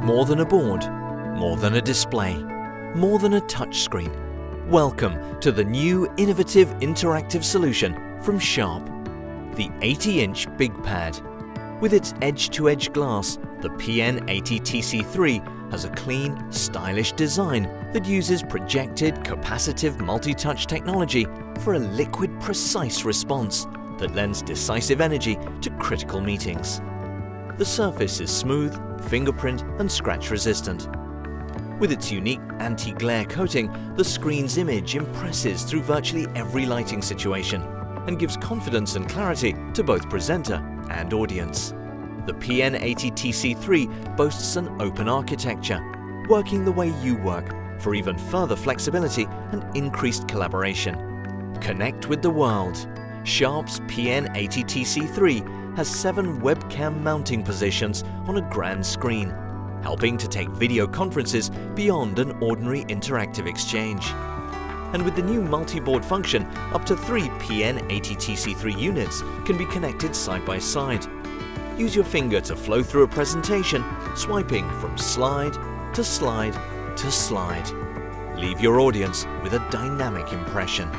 more than a board, more than a display, more than a touchscreen. Welcome to the new innovative interactive solution from Sharp, the 80-inch BigPad. With its edge-to-edge -edge glass, the PN80TC3 has a clean, stylish design that uses projected capacitive multi-touch technology for a liquid precise response that lends decisive energy to critical meetings. The surface is smooth, fingerprint and scratch resistant. With its unique anti-glare coating, the screen's image impresses through virtually every lighting situation and gives confidence and clarity to both presenter and audience. The PN80TC3 boasts an open architecture, working the way you work for even further flexibility and increased collaboration. Connect with the world. Sharp's PN80TC3 has seven webcam mounting positions on a grand screen helping to take video conferences beyond an ordinary interactive exchange. And with the new multi-board function, up to three PN80TC3 units can be connected side by side. Use your finger to flow through a presentation, swiping from slide to slide to slide. Leave your audience with a dynamic impression.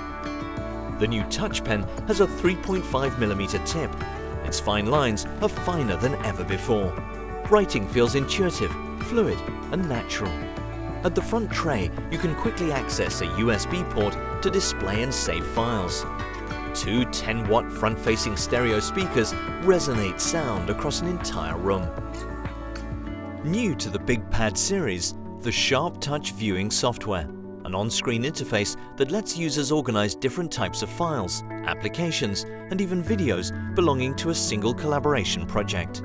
The new Touch Pen has a 3.5mm tip. Its fine lines are finer than ever before Writing feels intuitive, fluid and natural. At the front tray, you can quickly access a USB port to display and save files. Two 10-watt front-facing stereo speakers resonate sound across an entire room. New to the BigPad series, the Sharp Touch Viewing software, an on-screen interface that lets users organize different types of files, applications, and even videos belonging to a single collaboration project.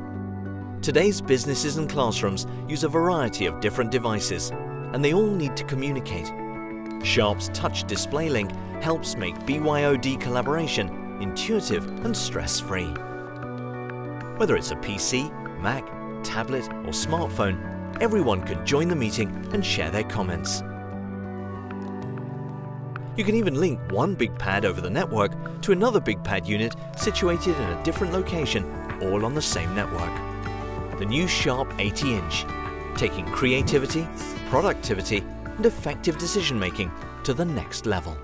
Today's businesses and classrooms use a variety of different devices, and they all need to communicate. Sharp's Touch Display Link helps make BYOD collaboration intuitive and stress-free. Whether it's a PC, Mac, tablet or smartphone, everyone can join the meeting and share their comments. You can even link one big pad over the network to another big pad unit situated in a different location, all on the same network the new Sharp 80-inch, taking creativity, productivity and effective decision-making to the next level.